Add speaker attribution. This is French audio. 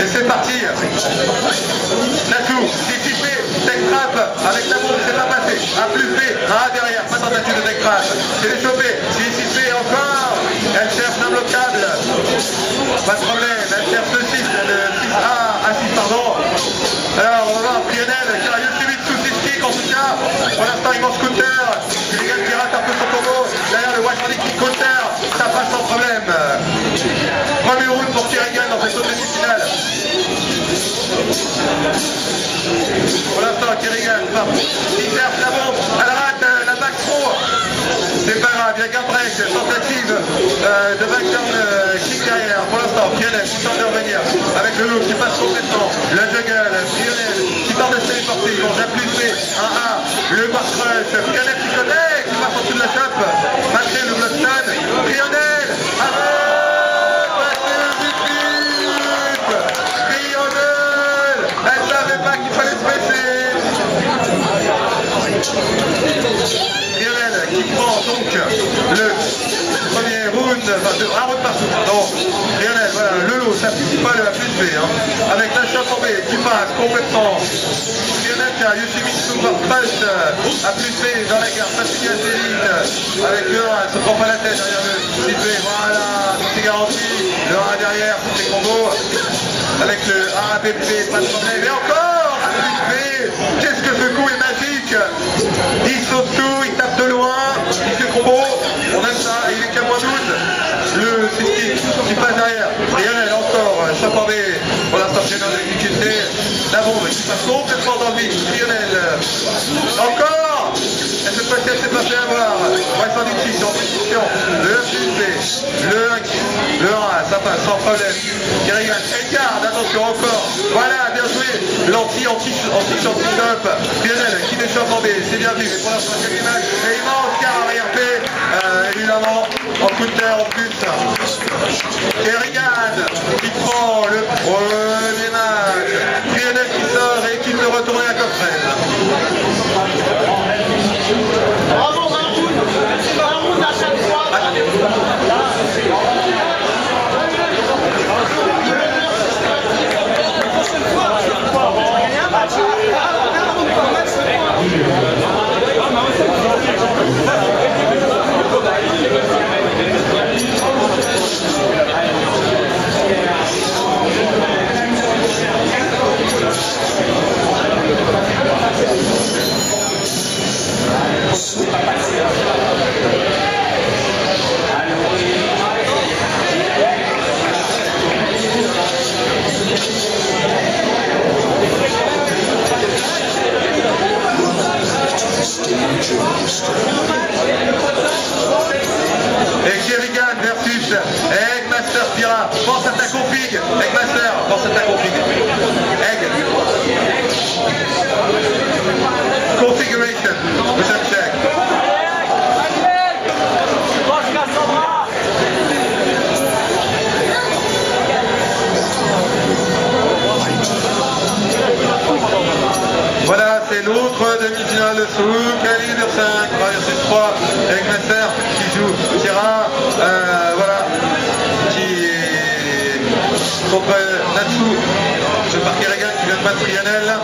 Speaker 1: Et c'est parti. Natou, dissipé, tech trap avec la bombe, c'est pas passé. A plus B, A derrière, pas tentative de tech trap. C'est déchopé, dissipé encore. Elle cherche l'imbloquable. Pas de problème, elle cherche le 6, le 6A, A6 pardon. Alors on va voir Prionel qui a Yoshimi sous 6 kicks en tout cas. Pour l'instant il mange scooter. Kerrigan il cherche la bombe, elle rate euh, la back throw. C'est pas grave, il y a qu'un break, tentative euh, de backdown euh, kick derrière. Pour l'instant, Pionel qui tente de revenir avec le look qui passe complètement. La juggle, Pionel qui tente de se téléporter. Ils vont plus B, 1A, le bar crush. Donc le premier round, enfin de, un round partout, pardon. Lionel, voilà, le lot, ça suffit pas le plus B, hein. avec la B qui passe complètement. Lionel qui a Yoshimitsu passe à plus B dans la gare, Patrick Elite, avec le 1, se prend pas la tête derrière le 6B, voilà, c'est garanti, le 1 derrière, c'est combos, avec le A, B, pas de problème, et encore, plus B, qu'est-ce que ce coup est magique il saute tout, fait on aime ça, et il est qu'à moins 12. Le 6 qui passe derrière. Lionel encore, B, pour l'instant c'est dans la difficulté. La bombe qui passe complètement dans le vide. Lionel, encore Et cette fois-ci elle s'est pas fait avoir. Vincent Dixie en position. Le 6 le 1 le 1, ça passe sans problème. Kerrigan, garde, attention encore. Voilà, bien joué. L'anti, anti, anti, anti, top. Lionel qui déchoppe en B, c'est bien vu, mais pour l'instant c'est l'image. Et il manque car arrière P, euh, évidemment, en coup de terre en plus. Kerrigan qui prend le premier match. Lionel qui sort et qui peut retourner à Coffret. et l'autre demi-finale de Souk, Khalid Ursak versus 3 avec Messer qui joue Kira, euh, voilà, qui est contre Natsu, je par Kerrigan qui vient de battre Trianel.